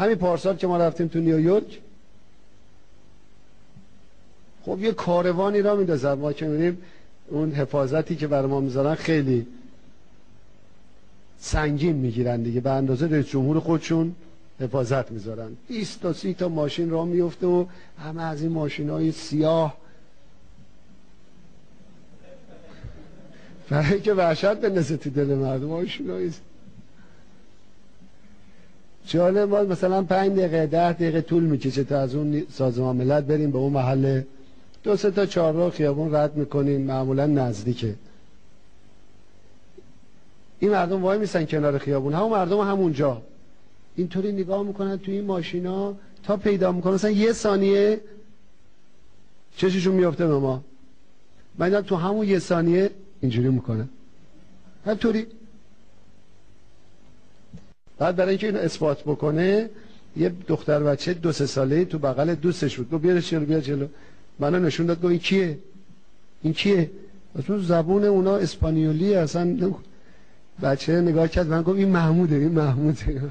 همین پارسال که ما رفتیم تو نیویورک خب یه کاروانی را میندازن ما که می‌بینیم اون حفاظتی که برای ما می‌ذارن خیلی سنگین می‌گیرن دیگه. به اندازه رئیس جمهور خودشون حفاظت می‌ذارن. 20 تا 30 تا ماشین را میفته و همه از این ماشین های سیاه. برای که وحشت بندازه تو دل مردم ماشین های جالب ما مثلا پنج دقیقه ده دقیقه طول می‌کشه تا از اون سازمان ملت بریم به اون محل. دو سه تا چهار راه خیابون رد می‌کنیم معمولا نزدیکه. این مردم وای میسن کنار خیابون همون مردم همونجا. اینطوری نگاه می‌کنن توی این ماشینا تا پیدا می‌کنن. مثلا یه ثانیه چششون میفته به ما. من تو همون یه ثانیه اینجوری می‌کنه. همطوری بعد برای اینکه اینو اثبات بکنه یه دختر بچه دو سه ساله تو بغل دوستش بود. گفت بیارش جلو بیا جلو. منو نشون داد گفت این کیه؟ این کیه؟ اصلا زبون اونا اسپانیولی اصلا بچه نگاه کرد من گفت این محموده این محموده.